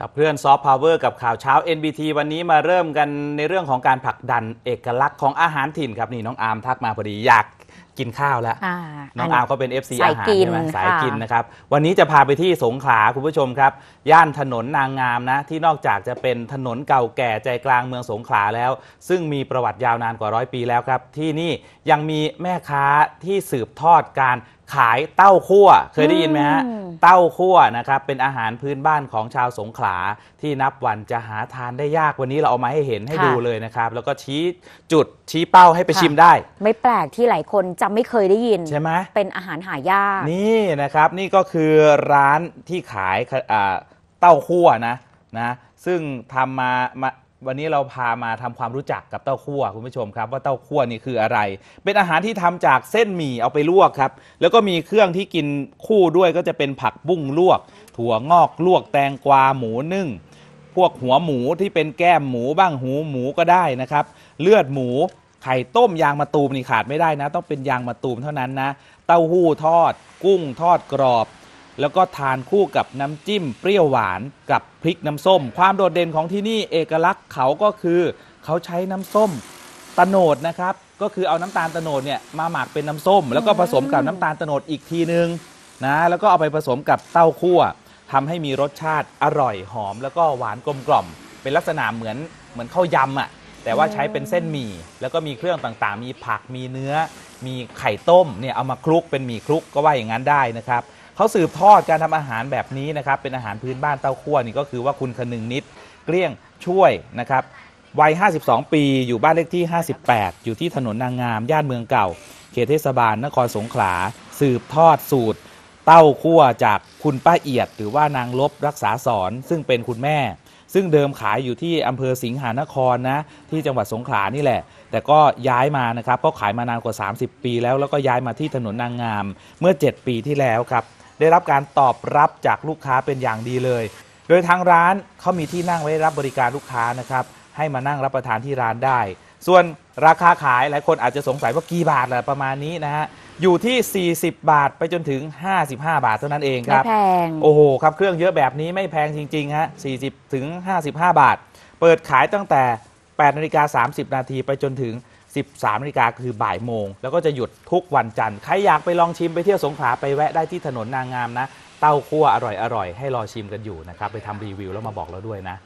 กับเพื่อนซอฟต์พาวเวอร์กับข่าวเช้า NBT วันนี้มาเริ่มกันในเรื่องของการผลักดันเอกลักษณ์ของอาหารถิ่นครับนี่น้องอาร์มทักมาพอดีอยากกินข้าวแล้วอ่าน้องอาร์มก็เป็น FC สายอาหารกินใช่ไหมสายค่ะกินนะครับ วันนี้จะพาไปที่สงขลาคุณผู้ชมครับ ย่านถนนนางงามนะ ที่นอกจากจะเป็นถนนเก่าแก่ใจกลางเมืองสงขลาแล้ว ซึ่งมีประวัติยาวนานกว่าร้อยปีแล้วครับ ที่นี่ยังมีแม่ค้าที่สืบทอดการขายเต้าคั่วเคยได้ยินไหมฮะอืมเต้าคั่วนะครับเป็นอาหารพื้นบ้านของชาวสงขลาที่นับวันจะหาทานได้ยากวันนี้เราเอามาให้เห็นให้ค่ะดูเลยนะครับ แล้วก็ชี้จุดชี้เป้าให้ไปชิมได้ ไม่แปลกที่หลายคนจะไม่เคยได้ยินใช่ไหมเป็นอาหารหายาก นี่นะครับนี่ก็คือร้านที่ขายอ่าเต้าคั่วนะนะซึ่งทำมามาวันนี้เราพามาทำความรู้จักกับเต้าคั่วคุณผู้ชมครับ ว่าเต้าคั่วนี่คืออะไร เป็นอาหารที่ทำจากเส้นหมี่เอาไปลวกครับ แล้วก็มีเครื่องที่กินคู่ด้วยก็จะเป็นผักบุ้งลวก ถั่วงอกลวกแตงกวาหมูนึ่ง พวกหัวหมูที่เป็นแก้มหมูบ้างหูหมูก็ได้นะครับ เลือดหมู ไข่ต้มยางมะตูมนี่ขาดไม่ได้นะ ต้องเป็นยางมะตูมเท่านั้นนะ เต้าหู้ทอด กุ้งทอดกรอบ แล้วก็ทานคู่กับน้ำจิ้มเปรี้ยวหวานกับพริกน้ำส้ม ความโดดเด่นของที่นี่เอกลักษณ์เขาก็คือเขาใช้น้ำส้มตะโนดนะครับ ก็คือเอาน้ำตาลตะโนดเนี่ยมาหมักเป็นน้ำส้ม แล้วก็ผสมกับน้ำตาลตะโนดอีกทีนึงนะแล้วก็เอาไปผสมกับเต้าคั่วทำให้มีรสชาติอร่อยหอม แล้วก็หวานกลมกล่อม เป็นลักษณะเหมือนเหมือนข้าวยำอะ แต่ว่าใช้เป็นเส้นหมี่แล้วก็มีเครื่องต่างๆ มีผักมีเนื้อ มีไข่ต้มเนี่ยเอามาคลุกเป็นหมี่คลุกก็ว่าอย่างนั้นได้นะครับเขาสืบทอดการทำอาหารแบบนี้นะครับเป็นอาหารพื้นบ้านเต้าคั่วนี่ก็คือว่าคุณคนึงนิดเกลี้ยงช่วยนะครับวัย 52 ปีอยู่บ้านเลขที่ 58 อยู่ที่ถนนนางงามย่านเมืองเก่า เขตเทศบาลนครสงขลา สืบทอดสูตร เต้าคั่วจากคุณป้าเอียด หรือว่านางลบรักษาสอนซึ่งเป็นคุณแม่ ซึ่งเดิมขายอยู่ที่อำเภอสิงหานครนะที่จังหวัดสงขลานี่แหละ แต่ก็ย้ายมานะครับก็ขายมานานกว่า 30 ปีแล้วแล้วก็ย้ายมาที่ถนนนางงามเมื่อ 7 ปีที่แล้วครับได้รับการตอบรับจากลูกค้าเป็นอย่างดีเลย โดยทางร้านเขามีที่นั่งไว้รับบริการลูกค้านะครับให้มานั่งรับประทานที่ร้านได้ ส่วน ราคาขายหลายคนอาจจะสงสัยว่ากี่บาทแหละประมาณนี้นะฮะอยู่ที่ 40 บาทไปจนถึง 55 บาทเท่านั้นเองคไม่รับแพง โอ้โหครับเครื่องเยอะแบบนี้ไม่แพงจริงๆฮะ40 ถึง 55 บาท เปิดขายตั้งแต่8นาฬิกา30 นาทีไปจนถึง 13นาฬิกาคือบ่ายโมง แล้วก็จะหยุดทุกวันจันทร์ใครอยากไปลองชิมไปเที่ยวสงขลาไปแวะได้ที่ถนนนางงามนะ เต้าคั่วอร่อยๆให้รอชิมกันอยู่นะครับไปทำรีวิวแล้วมาบอกเราด้วยนะ